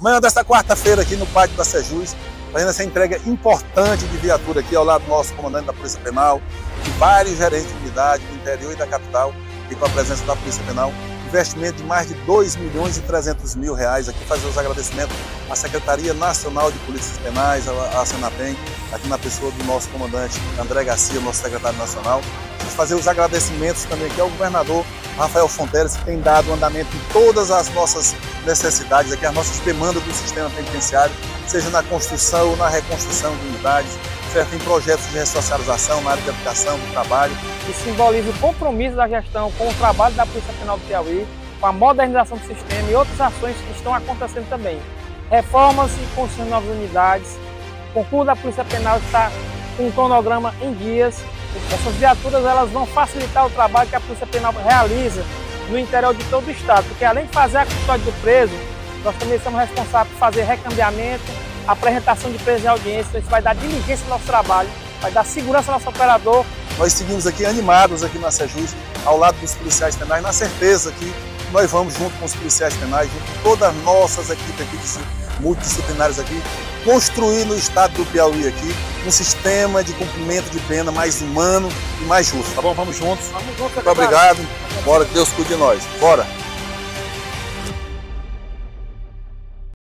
Manhã desta quarta-feira aqui no Pátio da Sejus, fazendo essa entrega importante de viatura aqui ao lado do nosso comandante da Polícia Penal, de vários gerentes de unidade do interior e da capital, e com a presença da Polícia Penal, investimento de mais de 2 milhões e 300 mil reais. Aqui fazer os agradecimentos à Secretaria Nacional de Polícias Penais, à Senapen, aqui na pessoa do nosso comandante André Garcia, nosso secretário nacional. Fazer os agradecimentos também aqui ao governador Rafael Fonteles, que tem dado andamento em todas as nossas necessidades, aqui as nossas demandas do sistema penitenciário, seja na construção ou na reconstrução de unidades, certo? em projetos de ressocialização na área de educação, do trabalho. E simboliza o compromisso da gestão com o trabalho da Polícia Penal do Piauí, com a modernização do sistema e outras ações que estão acontecendo também. Reformas e construção de novas unidades. O concurso da Polícia Penal está com um cronograma em dias. Essas viaturas elas vão facilitar o trabalho que a Polícia Penal realiza no interior de todo o estado, porque além de fazer a custódia do preso, nós também somos responsáveis por fazer recambiamento, apresentação de preso em audiência, então isso vai dar diligência ao nosso trabalho, vai dar segurança ao nosso operador. Nós seguimos aqui animados aqui na Sejus, ao lado dos policiais penais, na certeza que nós vamos junto com os policiais penais, junto com todas as nossas equipes aqui, multidisciplinares aqui, construir no estado do Piauí aqui um sistema de cumprimento de pena mais humano e mais justo, tá bom? Vamos juntos. Vamos juntos. Muito obrigado. Bora, que Deus cuide de nós. Bora.